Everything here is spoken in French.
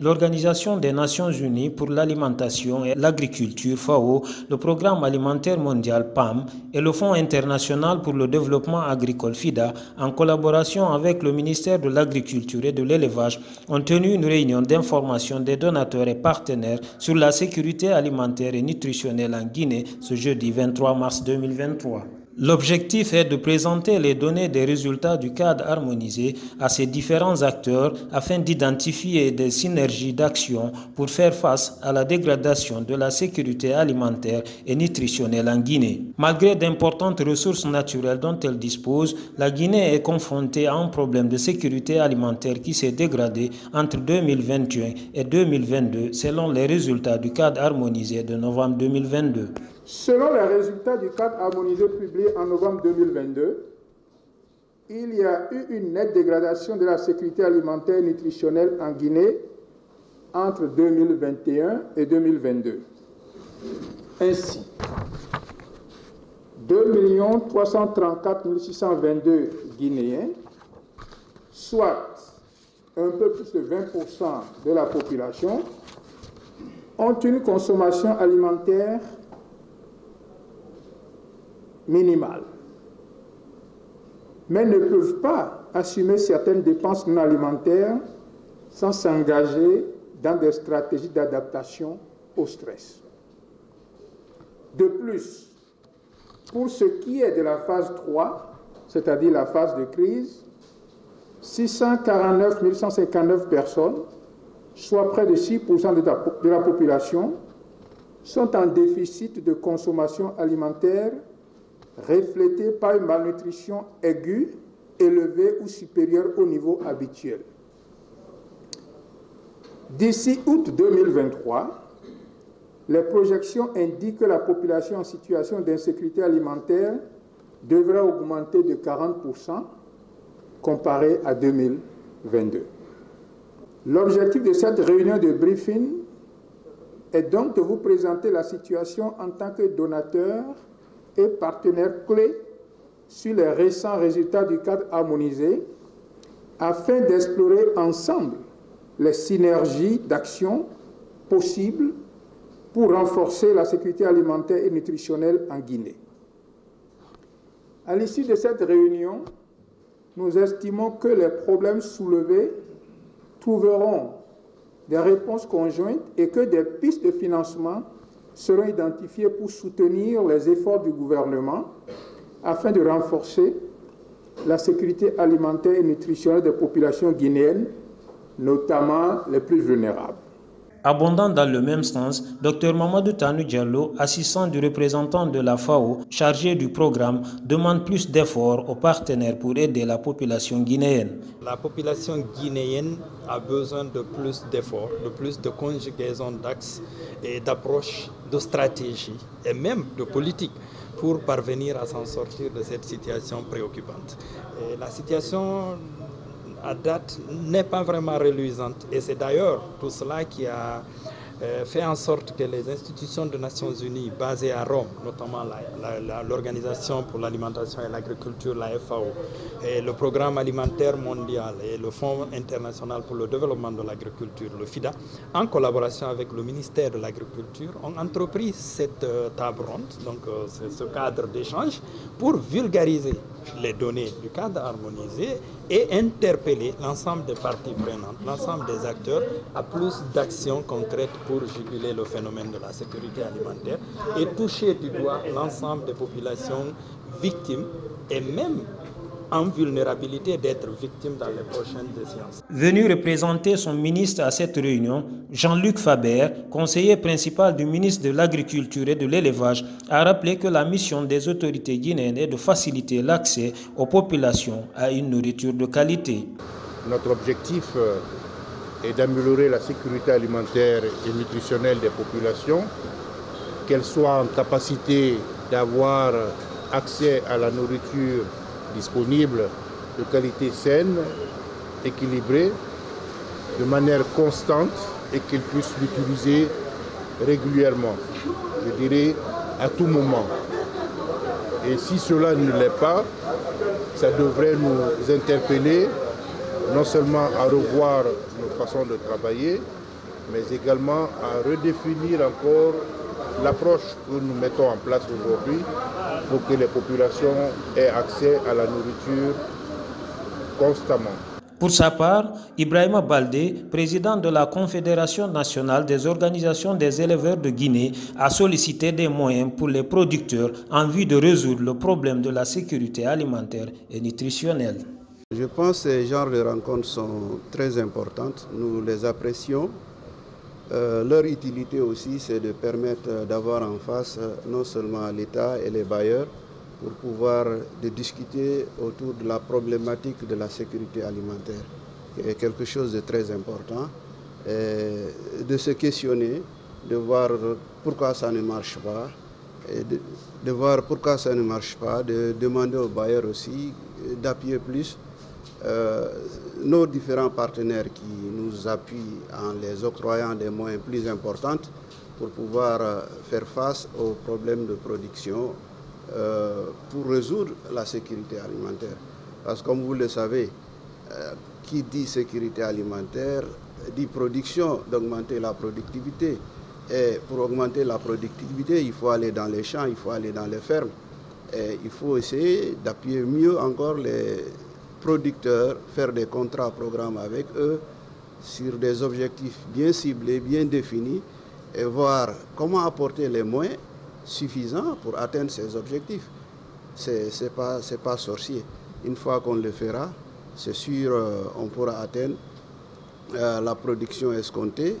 L'Organisation des Nations Unies pour l'alimentation et l'agriculture FAO, le Programme alimentaire mondial PAM et le Fonds international pour le développement agricole FIDA, en collaboration avec le ministère de l'Agriculture et de l'Élevage, ont tenu une réunion d'information des donateurs et partenaires sur la sécurité alimentaire et nutritionnelle en Guinée ce jeudi 23 mars 2023. L'objectif est de présenter les données des résultats du cadre harmonisé à ces différents acteurs afin d'identifier des synergies d'action pour faire face à la dégradation de la sécurité alimentaire et nutritionnelle en Guinée. Malgré d'importantes ressources naturelles dont elle dispose, la Guinée est confrontée à un problème de sécurité alimentaire qui s'est dégradé entre 2021 et 2022 selon les résultats du cadre harmonisé de novembre 2022. Selon les résultats du cadre harmonisé publié en novembre 2022, il y a eu une nette dégradation de la sécurité alimentaire et nutritionnelle en Guinée entre 2021 et 2022. Ainsi, 2 334 622 Guinéens, soit un peu plus de 20% de la population, ont une consommation alimentaire minimale, mais ne peuvent pas assumer certaines dépenses non alimentaires sans s'engager dans des stratégies d'adaptation au stress. De plus, pour ce qui est de la phase 3, c'est-à-dire la phase de crise, 649 159 personnes, soit près de 6% de la population, sont en déficit de consommation alimentaire reflétée par une malnutrition aiguë, élevée ou supérieure au niveau habituel. D'ici août 2023, les projections indiquent que la population en situation d'insécurité alimentaire devrait augmenter de 40% comparé à 2022. L'objectif de cette réunion de briefing est donc de vous présenter la situation en tant que donateur et partenaires clés sur les récents résultats du cadre harmonisé afin d'explorer ensemble les synergies d'action possibles pour renforcer la sécurité alimentaire et nutritionnelle en Guinée. À l'issue de cette réunion, nous estimons que les problèmes soulevés trouveront des réponses conjointes et que des pistes de financement seront identifiés pour soutenir les efforts du gouvernement afin de renforcer la sécurité alimentaire et nutritionnelle des populations guinéennes, notamment les plus vulnérables. Abondant dans le même sens, Dr Mamadou Tanou Diallo, assistant du représentant de la FAO chargé du programme, demande plus d'efforts aux partenaires pour aider la population guinéenne. La population guinéenne a besoin de plus d'efforts, de plus de conjugaison d'axes et d'approches, de stratégies et même de politique pour parvenir à s'en sortir de cette situation préoccupante. la situation à date n'est pas vraiment reluisante. Et c'est d'ailleurs tout cela qui a euh, fait en sorte que les institutions des Nations Unies basées à Rome, notamment l'Organisation pour l'alimentation et l'agriculture, la FAO, et le Programme alimentaire mondial et le Fonds international pour le développement de l'agriculture, le FIDA, en collaboration avec le ministère de l'Agriculture, ont entrepris cette euh, table ronde, donc euh, ce cadre d'échange, pour vulgariser les données du cadre harmonisé et interpeller l'ensemble des parties prenantes, l'ensemble des acteurs à plus d'actions concrètes pour juguler le phénomène de la sécurité alimentaire et toucher du doigt l'ensemble des populations victimes et même en vulnérabilité d'être victime dans les prochaines séances. Venu représenter son ministre à cette réunion, Jean-Luc Faber, conseiller principal du ministre de l'Agriculture et de l'Élevage, a rappelé que la mission des autorités guinéennes est de faciliter l'accès aux populations à une nourriture de qualité. Notre objectif euh, est d'améliorer la sécurité alimentaire et nutritionnelle des populations, qu'elles soient en capacité d'avoir accès à la nourriture disponible de qualité saine, équilibrée, de manière constante et qu'ils puissent l'utiliser régulièrement, je dirais à tout moment. Et si cela ne l'est pas, ça devrait nous interpeller non seulement à revoir nos façons de travailler, mais également à redéfinir encore l'approche que nous mettons en place aujourd'hui pour que les populations aient accès à la nourriture constamment. Pour sa part, Ibrahima Baldé, président de la Confédération nationale des organisations des éleveurs de Guinée, a sollicité des moyens pour les producteurs en vue de résoudre le problème de la sécurité alimentaire et nutritionnelle. Je pense que ces genres de rencontres sont très importantes. Nous les apprécions. Euh, leur utilité aussi, c'est de permettre d'avoir en face euh, non seulement l'État et les bailleurs, pour pouvoir de discuter autour de la problématique de la sécurité alimentaire, qui est quelque chose de très important, de se questionner, de voir pourquoi ça ne marche pas, de, voir pourquoi ça ne marche pas, de demander aux bailleurs aussi d'appuyer plus euh, nos différents partenaires qui nous appuient en les octroyant des moyens plus importants pour pouvoir euh, faire face aux problèmes de production euh, pour résoudre la sécurité alimentaire. Parce que comme vous le savez, qui dit sécurité alimentaire dit production, d'augmenter la productivité. Et pour augmenter la productivité, il faut aller dans les champs, il faut aller dans les fermes. Et il faut essayer d'appuyer mieux encore les producteurs, faire des contrats programmes avec eux sur des objectifs bien ciblés, bien définis, et voir comment apporter les moyens suffisant pour atteindre ces objectifs. Ce n'est pas, pas sorcier. Une fois qu'on le fera, c'est sûr, euh, on pourra atteindre euh, la production escomptée